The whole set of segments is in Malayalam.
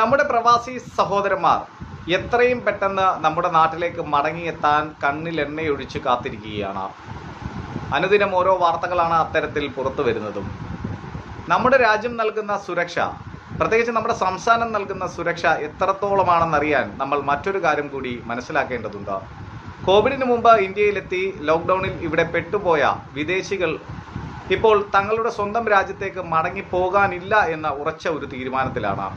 നമ്മുടെ പ്രവാസി സഹോദരന്മാർ എത്രയും പെട്ടെന്ന് നമ്മുടെ നാട്ടിലേക്ക് മടങ്ങിയെത്താൻ കണ്ണിൽ എണ്ണയൊഴിച്ച് കാത്തിരിക്കുകയാണ്. അനുദിനം ഓരോ വാർത്തകളാണ് അത്തരത്തിൽ പുറത്തു വരുന്നതും. നമ്മുടെ രാജ്യം നൽകുന്ന സുരക്ഷ പ്രത്യേകിച്ച് നമ്മുടെ സംസ്ഥാനം നൽകുന്ന സുരക്ഷ എത്രത്തോളമാണെന്നറിയാൻ നമ്മൾ മറ്റൊരു കാര്യം കൂടി മനസ്സിലാക്കേണ്ടതുണ്ട്. കോവിഡിന് മുമ്പ് ഇന്ത്യയിലെത്തി ലോക്ക്ഡൗണിൽ ഇവിടെ പെട്ടുപോയ വിദേശികൾ ഇപ്പോൾ തങ്ങളുടെ സ്വന്തം രാജ്യത്തേക്ക് മടങ്ങി പോകാനില്ല എന്ന ഉറച്ച ഒരു തീരുമാനത്തിലാണ്.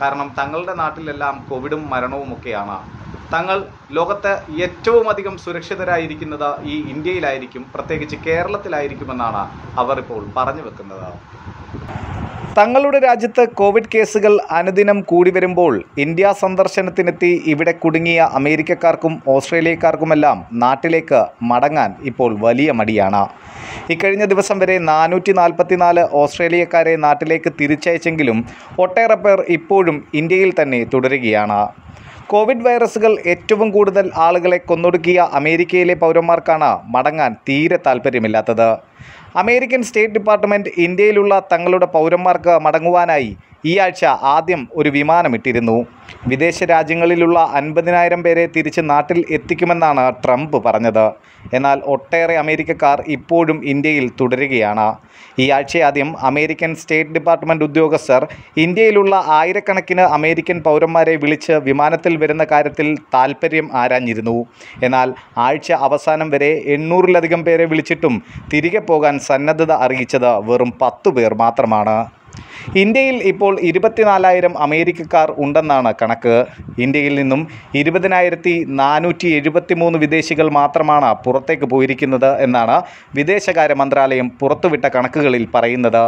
കാരണം തങ്ങളുടെ നാട്ടിലെല്ലാം കോവിഡും മരണവും ഒക്കെയാണ്. തങ്ങൾ ലോകത്ത് ഏറ്റവും അധികം സുരക്ഷിതരായിരിക്കുന്നത് ഈ ഇന്ത്യയിലായിരിക്കും പ്രത്യേകിച്ച് കേരളത്തിലായിരിക്കുമെന്നാണ് അവർ ഇപ്പോൾ പറഞ്ഞു വെക്കുന്നത്. തങ്ങളുടെ രാജ്യത്ത് കോവിഡ് കേസുകൾ അനുദിനം കൂടി വരുമ്പോൾ ഇന്ത്യ സന്ദർശനത്തിനെത്തി ഇവിടെ കുടുങ്ങിയ അമേരിക്കക്കാർക്കും ഓസ്ട്രേലിയക്കാർക്കുമെല്ലാം നാട്ടിലേക്ക് മടങ്ങാൻ ഇപ്പോൾ വലിയ മടിയാണ്. ഇക്കഴിഞ്ഞ ദിവസം വരെ നാനൂറ്റി നാൽപ്പത്തിനാല് ഓസ്ട്രേലിയക്കാരെ നാട്ടിലേക്ക് തിരിച്ചയച്ചെങ്കിലും ഒട്ടേറെ പേർ ഇപ്പോഴും ഇന്ത്യയിൽ തന്നെ തുടരുകയാണ്. കോവിഡ് വൈറസുകൾ ഏറ്റവും കൂടുതൽ ആളുകളെ കൊന്നൊടുക്കിയ അമേരിക്കയിലെ പൗരന്മാർക്കാണ് മടങ്ങാൻ തീരെ താല്പര്യമില്ലാത്തത് അമേരിക്കൻ സ്റ്റേറ്റ് ഡിപ്പാർട്ട്മെന്റ് ഇന്ത്യയിലുള്ള തങ്ങളുടെ പൗരന്മാർക്ക് മടങ്ങുവാനായി ഈ ആഴ്ച ആദ്യം ഒരു വിമാനം ഇട്ടിരുന്നു. വിദേശ രാജ്യങ്ങളിലുള്ള അൻപതിനായിരം പേരെ തിരിച്ച് നാട്ടിൽ എത്തിക്കുമെന്നാണ് ട്രംപ് പറഞ്ഞത്. എന്നാൽ ഒട്ടേറെ അമേരിക്കക്കാർ ഇപ്പോഴും ഇന്ത്യയിൽ തുടരുകയാണ്. ഈ ആദ്യം അമേരിക്കൻ സ്റ്റേറ്റ് ഡിപ്പാർട്ട്മെന്റ് ഉദ്യോഗസ്ഥർ ഇന്ത്യയിലുള്ള ആയിരക്കണക്കിന് അമേരിക്കൻ പൗരന്മാരെ വിളിച്ച് വിമാനത്തിൽ വരുന്ന കാര്യത്തിൽ താൽപ്പര്യം ആരാഞ്ഞിരുന്നു. എന്നാൽ ആഴ്ച അവസാനം വരെ എണ്ണൂറിലധികം പേരെ വിളിച്ചിട്ടും തിരികെ പോകാൻ സന്നദ്ധത അറിയിച്ചത് വെറും പത്തു പേർ മാത്രമാണ്. ഇന്ത്യയിൽ ഇപ്പോൾ ഇരുപത്തിനാലായിരം അമേരിക്കക്കാർ ഉണ്ടെന്നാണ് കണക്ക്. ഇന്ത്യയിൽ നിന്നും ഇരുപതിനായിരത്തി നാനൂറ്റി എഴുപത്തി മൂന്ന് വിദേശികൾ മാത്രമാണ് പുറത്തേക്ക് പോയിരിക്കുന്നത് എന്നാണ് വിദേശകാര്യ മന്ത്രാലയം പുറത്തുവിട്ട കണക്കുകളിൽ പറയുന്നത്.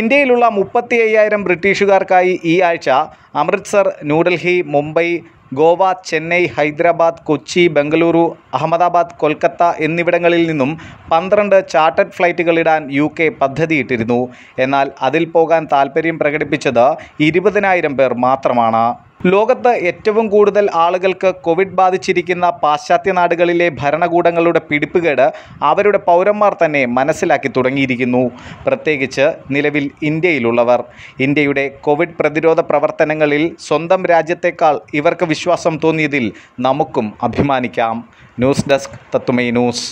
ഇന്ത്യയിലുള്ള മുപ്പത്തി ബ്രിട്ടീഷുകാർക്കായി ഈ ആഴ്ച അമൃത്സർ ന്യൂഡൽഹി മുംബൈ ഗോവ ചെന്നൈ ഹൈദരാബാദ് കൊച്ചി ബംഗളൂരു അഹമ്മദാബാദ് കൊൽക്കത്ത എന്നിവിടങ്ങളിൽ നിന്നും പന്ത്രണ്ട് ചാർട്ടഡ് ഫ്ലൈറ്റുകളിടാൻ യു കെ പദ്ധതിയിട്ടിരുന്നു. എന്നാൽ അതിൽ പോകാൻ താൽപ്പര്യം പ്രകടിപ്പിച്ചത് ഇരുപതിനായിരം പേർ മാത്രമാണ്. ലോകത്ത് ഏറ്റവും കൂടുതൽ ആളുകൾക്ക് കോവിഡ് ബാധിച്ചിരിക്കുന്ന പാശ്ചാത്യ നാടുകളിലെ ഭരണകൂടങ്ങളുടെ പിടിപ്പുകേട് അവരുടെ പൗരന്മാർ തന്നെ മനസ്സിലാക്കി തുടങ്ങിയിരിക്കുന്നു. പ്രത്യേകിച്ച് നിലവിൽ ഇന്ത്യയിലുള്ളവർ. ഇന്ത്യയുടെ കോവിഡ് പ്രതിരോധ പ്രവർത്തനങ്ങളിൽ സ്വന്തം രാജ്യത്തേക്കാൾ ഇവർക്ക് വിശ്വാസം തോന്നിയതിൽ നമുക്കും അഭിമാനിക്കാം. ന്യൂസ് ഡെസ്ക് തത്തുമൈ ന്യൂസ്.